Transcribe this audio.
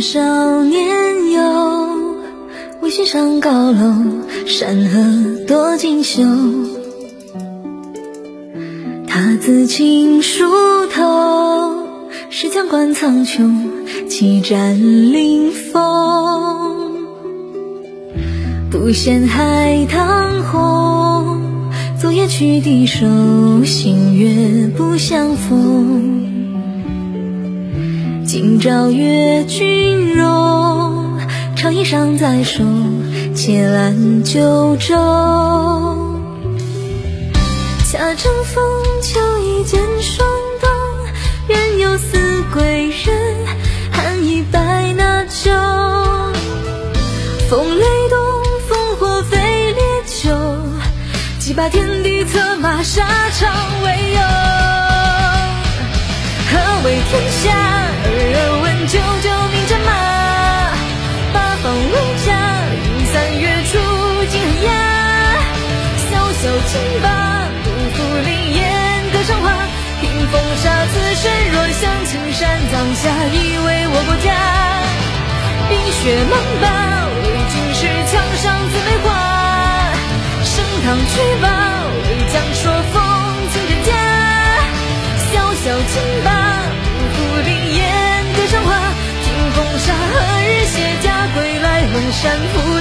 少年游，为寻上高楼，山河多锦绣。他自青梳头，是将关苍穹，气战凌风。不羡海棠红，昨夜曲笛收，星月不相逢。今朝阅君容，长衣尚在手，且揽九州。恰乘风，秋意渐霜冻，人有思归人，寒衣白纳酒。风雷动，烽火飞烈酒，几把天地，策马沙场为友。何为天下？九九名战马，八方为家，迎三月出惊寒鸦。萧萧劲罢，不负凌烟歌上华。屏风沙，此身若向青山葬下，以为我国家。冰雪 mang 把，为军师墙上自梅花。升堂去吧，歌上